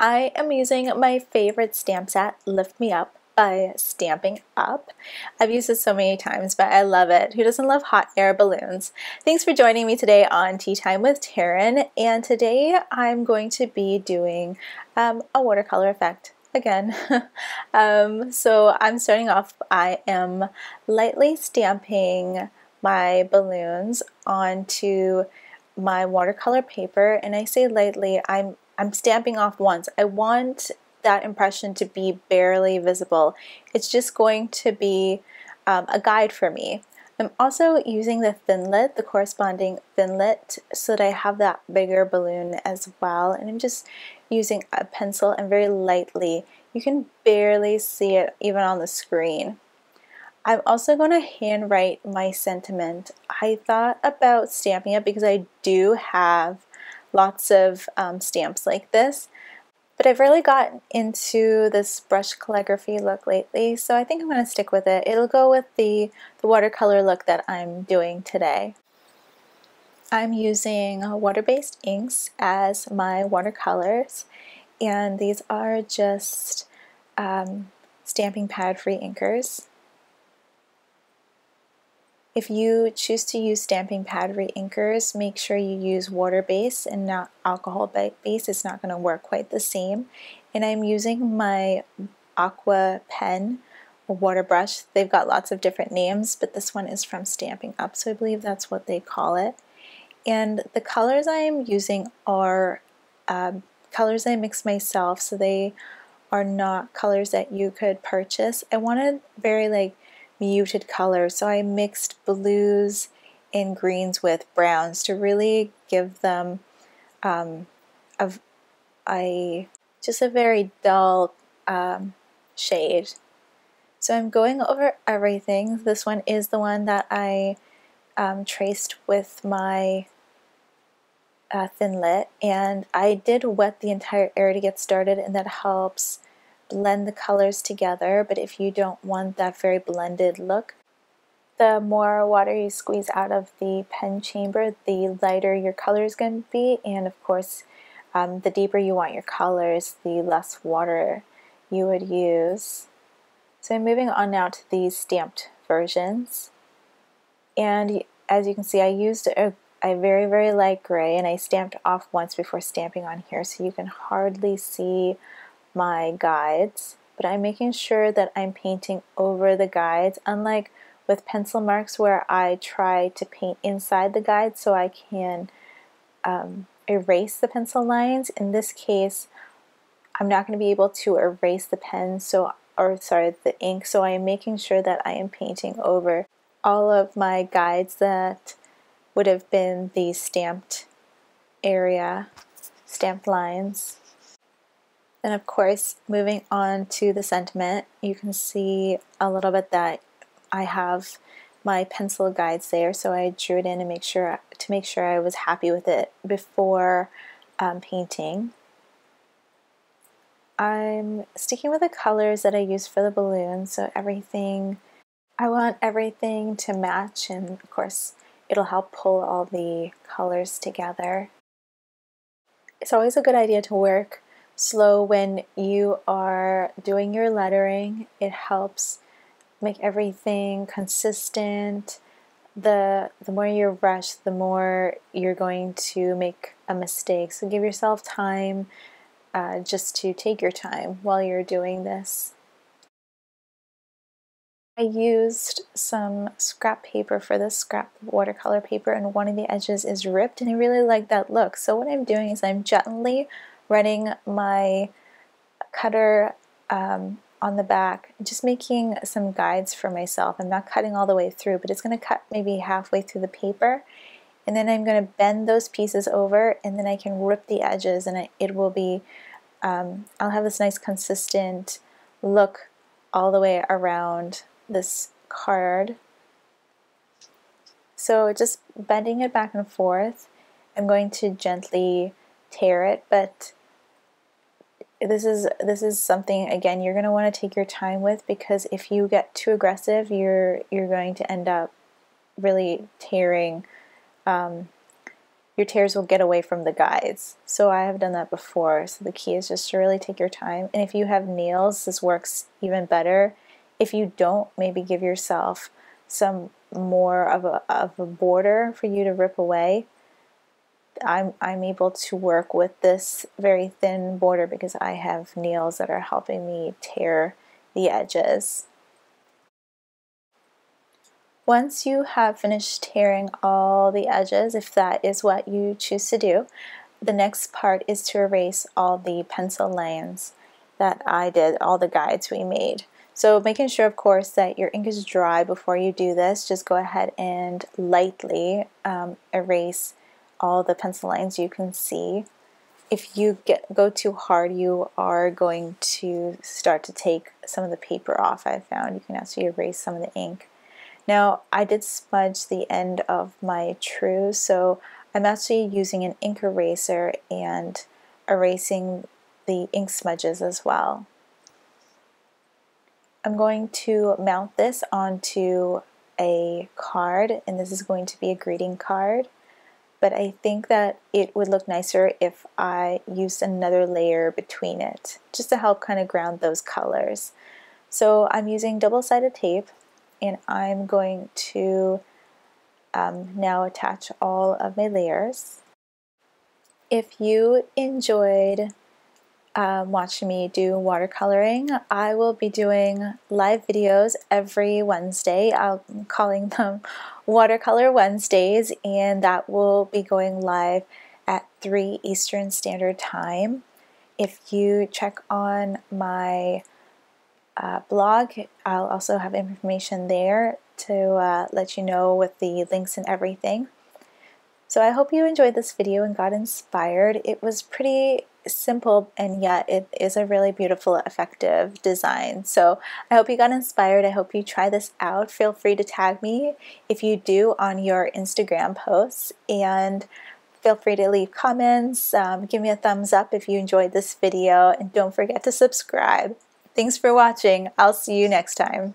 I am using my favorite stamp set, Lift Me Up by Stampin' Up. I've used this so many times, but I love it. Who doesn't love hot air balloons? Thanks for joining me today on Tea Time with Tarryn, and today I'm going to be doing um, a watercolor effect again. um, so I'm starting off, I am lightly stamping my balloons onto my watercolor paper and I say lightly I'm I'm stamping off once. I want that impression to be barely visible. It's just going to be um, a guide for me. I'm also using the Thinlit, the corresponding Thinlit, so that I have that bigger balloon as well. And I'm just using a pencil and very lightly. You can barely see it even on the screen. I'm also going to handwrite my sentiment. I thought about stamping it because I do have lots of um, stamps like this, but I've really gotten into this brush calligraphy look lately, so I think I'm going to stick with it. It'll go with the, the watercolor look that I'm doing today. I'm using water-based inks as my watercolors, and these are just um, stamping pad-free inkers. If you choose to use stamping pad reinkers, make sure you use water base and not alcohol base. It's not going to work quite the same. And I'm using my aqua pen water brush. They've got lots of different names, but this one is from Stampin' Up, so I believe that's what they call it. And the colors I am using are um, colors I mix myself, so they are not colors that you could purchase. I wanted very like muted colors. So I mixed blues and greens with browns to really give them um, a, a, just a very dull um, shade. So I'm going over everything. This one is the one that I um, traced with my uh, Thinlit and I did wet the entire area to get started and that helps blend the colors together, but if you don't want that very blended look, the more water you squeeze out of the pen chamber, the lighter your color is going to be, and of course, um, the deeper you want your colors, the less water you would use. So moving on now to these stamped versions. And as you can see, I used a, a very, very light gray, and I stamped off once before stamping on here, so you can hardly see my guides, but I'm making sure that I'm painting over the guides, unlike with pencil marks where I try to paint inside the guide so I can um, erase the pencil lines. In this case, I'm not going to be able to erase the pen, so or sorry, the ink, so I am making sure that I am painting over all of my guides that would have been the stamped area, stamped lines. Then of course, moving on to the sentiment, you can see a little bit that I have my pencil guides there, so I drew it in to make sure to make sure I was happy with it before um, painting. I'm sticking with the colors that I used for the balloon, so everything, I want everything to match, and of course, it'll help pull all the colors together. It's always a good idea to work slow when you are doing your lettering. It helps make everything consistent. The, the more you rush, the more you're going to make a mistake. So give yourself time uh, just to take your time while you're doing this. I used some scrap paper for this scrap watercolor paper and one of the edges is ripped and I really like that look. So what I'm doing is I'm gently running my cutter um, on the back, just making some guides for myself. I'm not cutting all the way through, but it's going to cut maybe halfway through the paper. And then I'm going to bend those pieces over and then I can rip the edges and it, it will be, um, I'll have this nice consistent look all the way around this card. So just bending it back and forth, I'm going to gently tear it, but this is this is something again you're going to want to take your time with because if you get too aggressive you're you're going to end up really tearing um, your tears will get away from the guides. So I have done that before. So the key is just to really take your time. And if you have nails, this works even better. If you don't, maybe give yourself some more of a, of a border for you to rip away. I'm, I'm able to work with this very thin border because I have nails that are helping me tear the edges. Once you have finished tearing all the edges, if that is what you choose to do, the next part is to erase all the pencil lines that I did, all the guides we made. So making sure, of course, that your ink is dry before you do this, just go ahead and lightly um, erase all the pencil lines you can see. If you get go too hard, you are going to start to take some of the paper off, I've found. You can actually erase some of the ink. Now I did smudge the end of my true, so I'm actually using an ink eraser and erasing the ink smudges as well. I'm going to mount this onto a card and this is going to be a greeting card but I think that it would look nicer if I used another layer between it just to help kind of ground those colors. So I'm using double-sided tape and I'm going to um, now attach all of my layers. If you enjoyed um, watching me do watercoloring, I will be doing live videos every Wednesday. I'm calling them Watercolor Wednesdays, and that will be going live at 3 Eastern Standard Time. If you check on my uh, blog. I'll also have information there to uh, let you know with the links and everything. So I hope you enjoyed this video and got inspired. It was pretty simple and yet it is a really beautiful effective design. So I hope you got inspired. I hope you try this out. Feel free to tag me if you do on your Instagram posts and feel free to leave comments. Um, give me a thumbs up if you enjoyed this video and don't forget to subscribe. Thanks for watching. I'll see you next time.